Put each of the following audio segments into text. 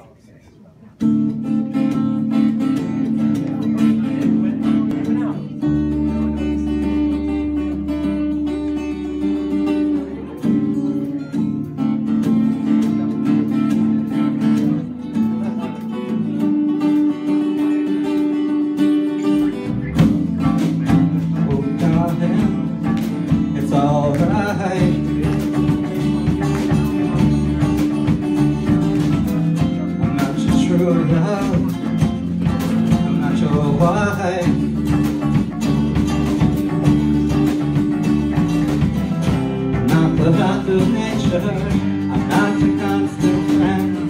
conversation. I'm not the back of nature, I'm not your constant friend.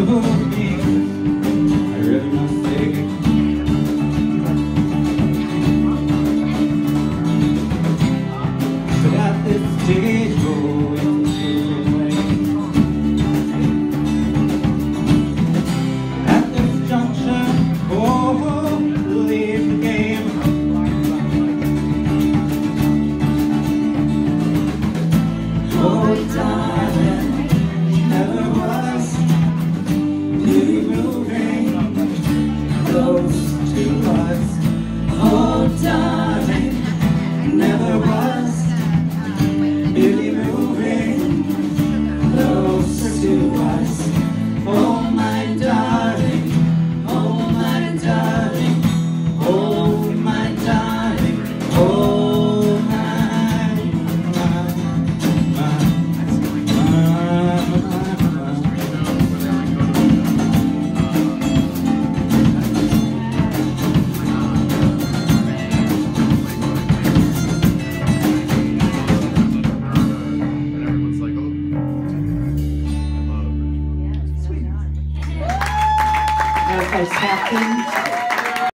Uhum. Captain.